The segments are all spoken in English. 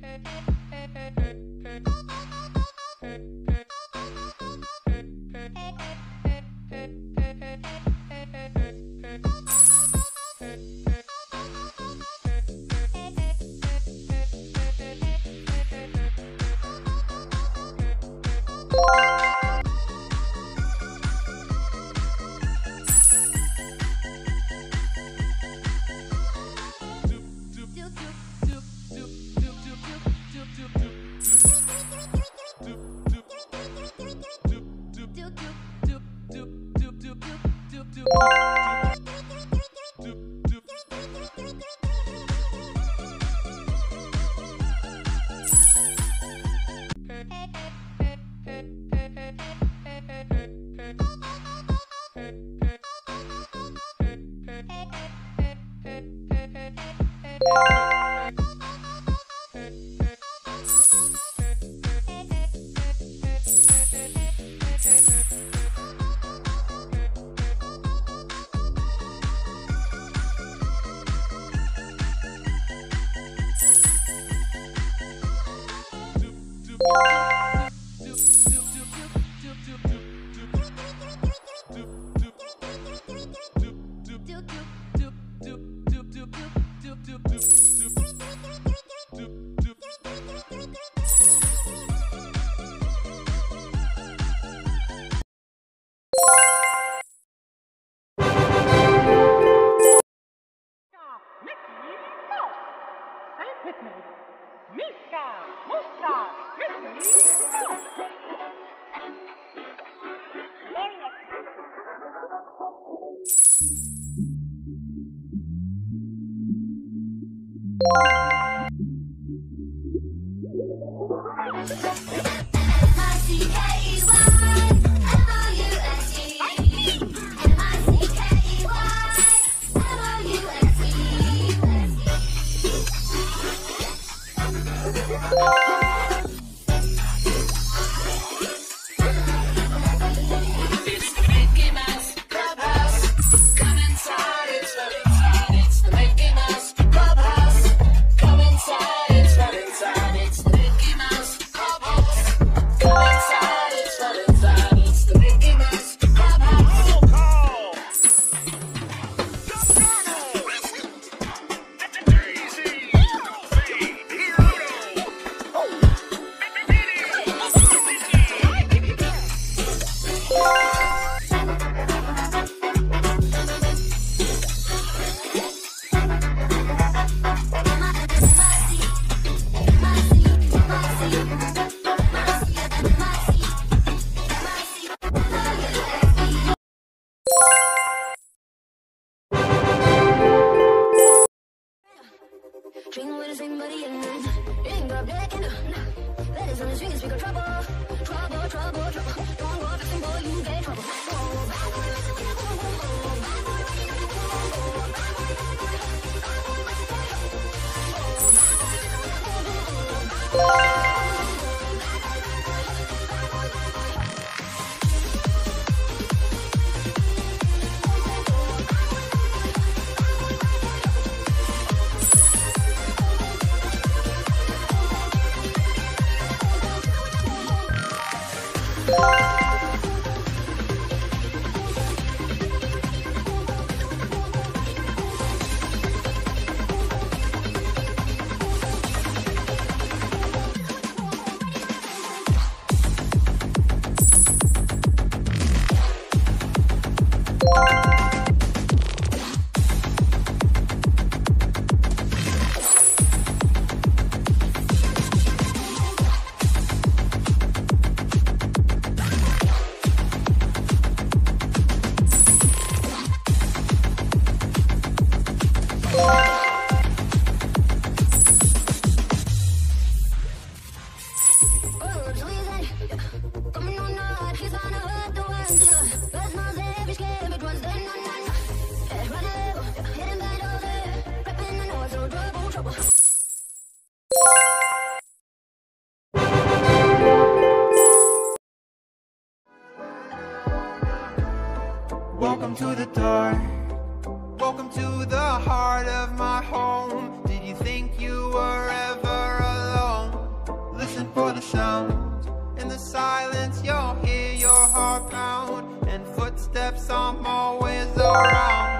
Mickey Drinking with the same buddy and ain't got black and Ladies on the street speak of trouble, trouble, trouble, trouble. Don't go fixing boy, you get trouble. Oh, Welcome to the dark. Welcome to the heart of my home. Did you think you were ever alone? Listen for the sound. In the silence, you'll hear your heart pound. And footsteps I'm always around.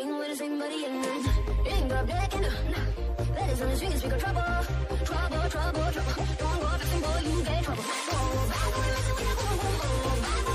sing with the same body in my head dreams up like in the na letters on the strings we got trouble trouble trouble trouble don't go fucking boy you get trouble Oh, bad boy makes it with a boom boom boom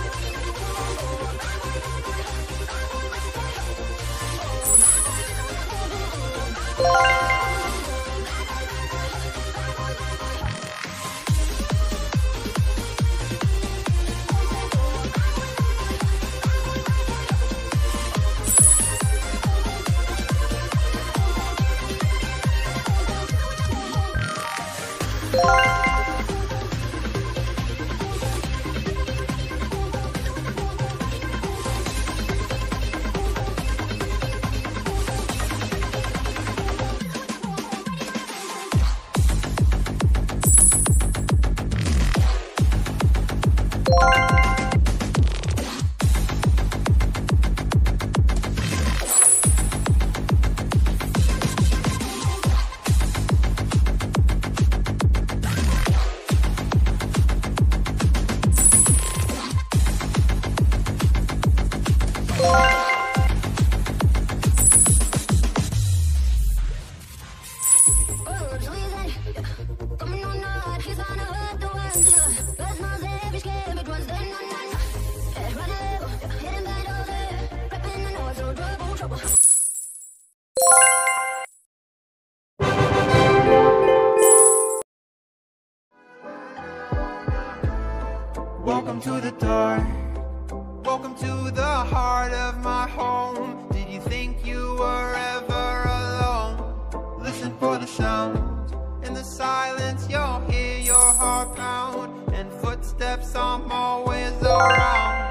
Welcome to the dark. Welcome to the heart of my home. Did you think you were ever alone? Listen for the sound. In the silence, you'll hear your heart pound. And footsteps I'm always around.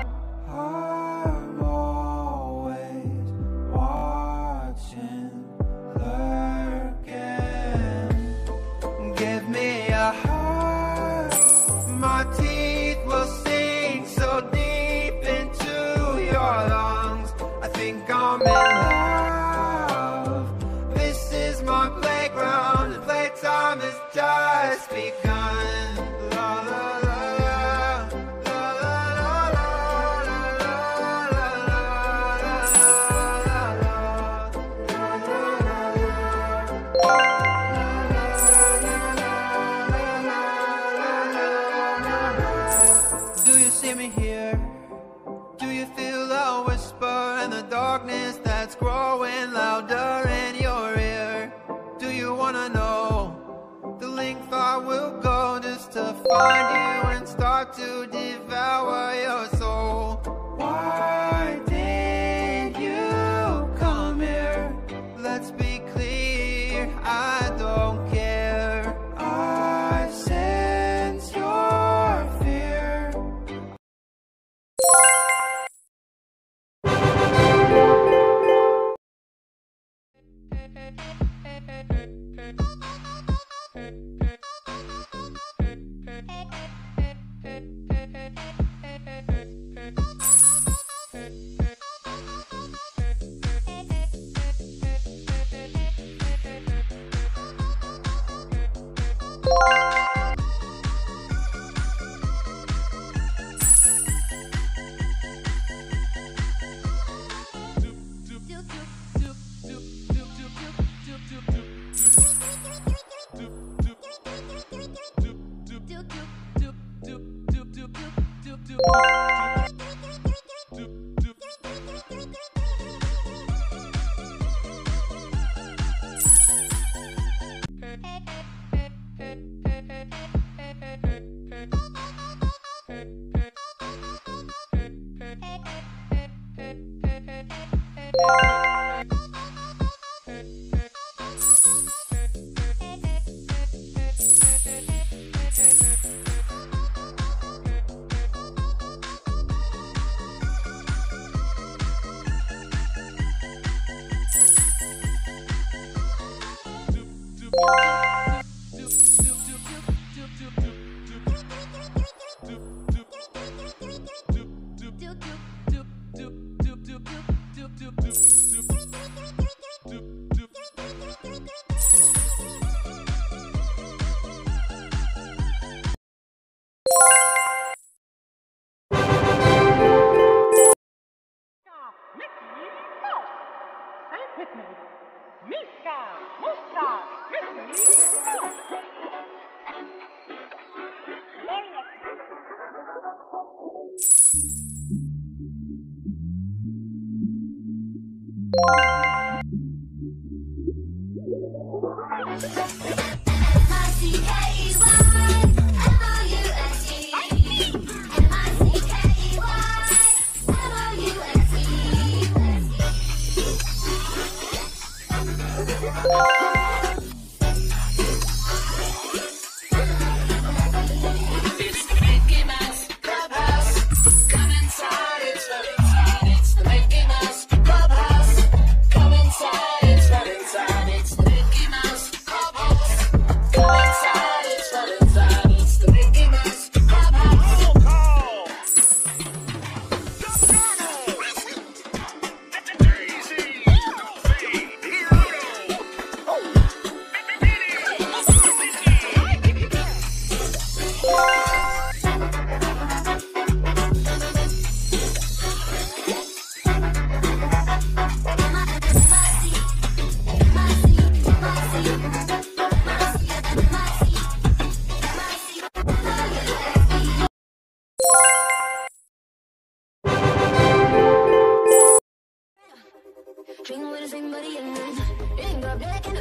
in with the same buddy in in the back end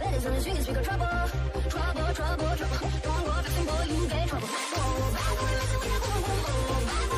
letters on his fingers speak of trouble trouble trouble trouble don't go flexing boy you get trouble oh bad boy makes it worth it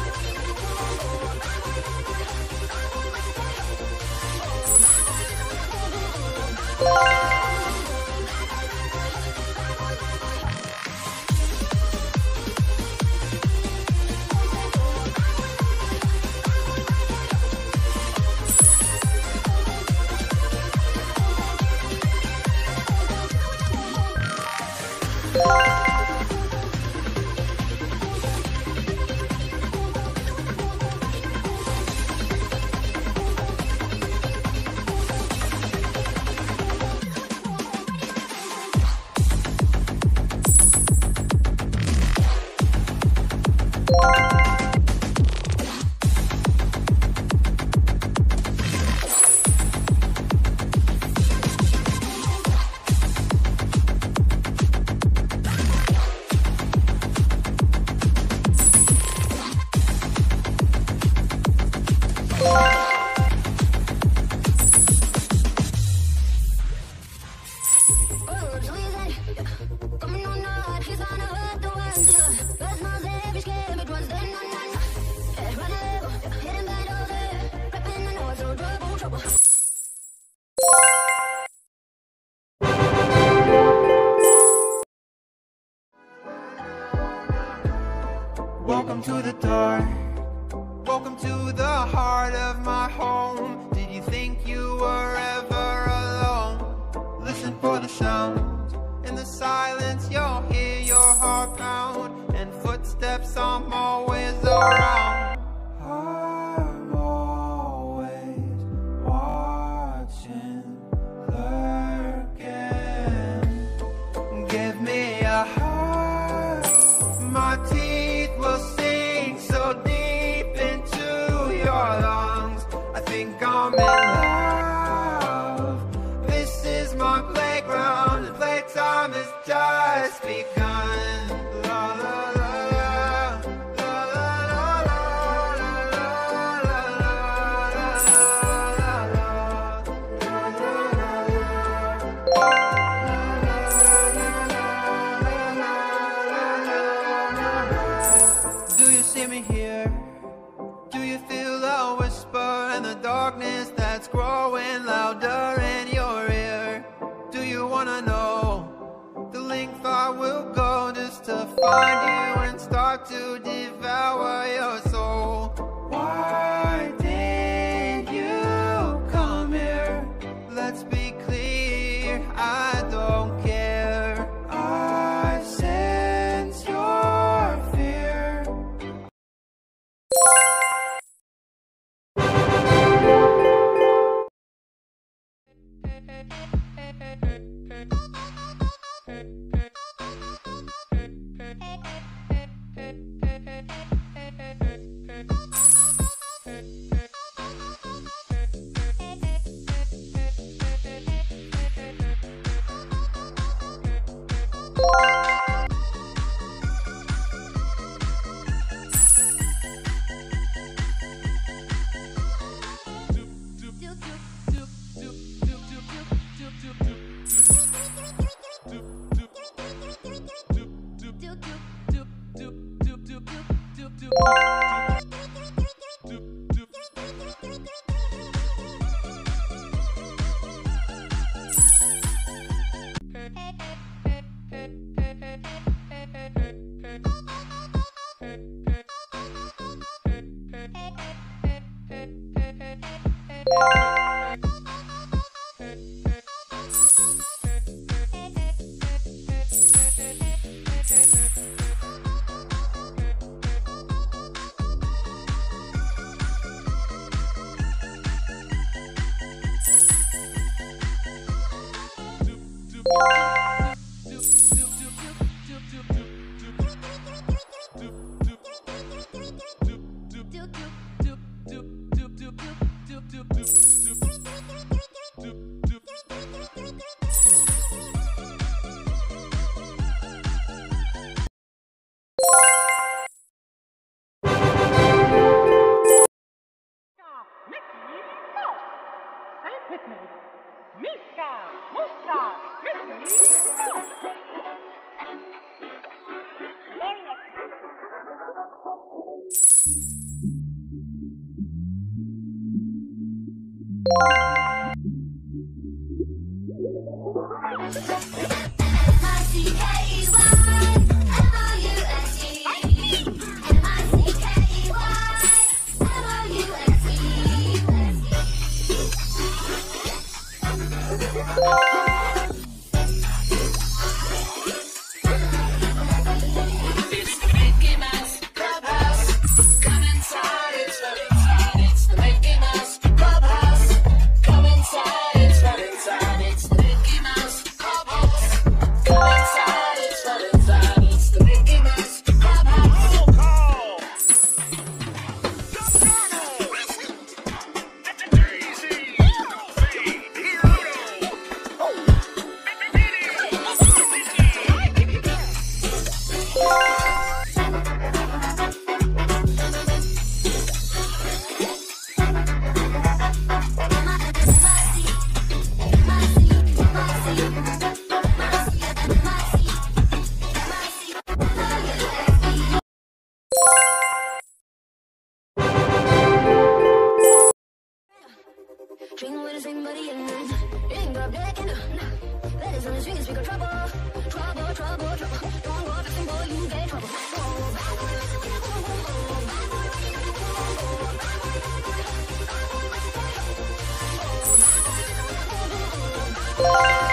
Welcome to the dark. Welcome to the heart of my home. Did you think you were ever alone? Listen for the sound. In the silence, you'll hear your heart pound. And footsteps I'm always around. come with the same buddy and then Ring but black and uh, Ladies on the streets, we got trouble Trouble, trouble, trouble Don't go drifting, boy, you get trouble Oh, Oh, Oh, Oh,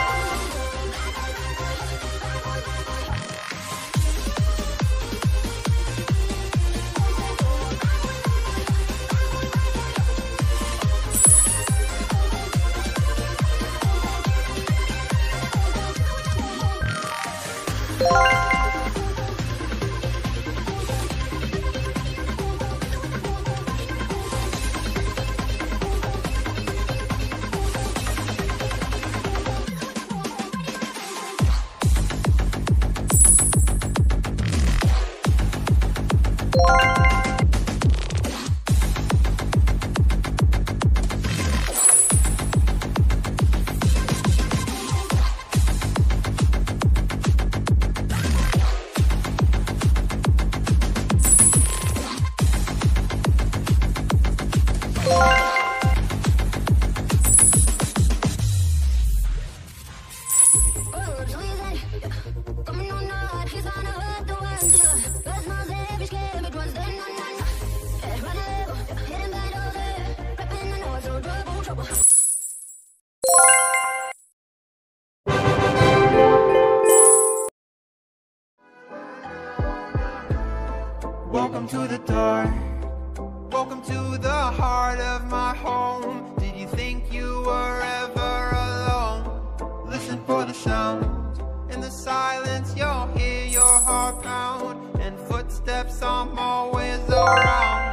Welcome to the dark. Welcome to the heart of my home. Did you think you were ever alone? Listen for the sounds. In the silence, you'll hear your heart pound. And footsteps, I'm always around.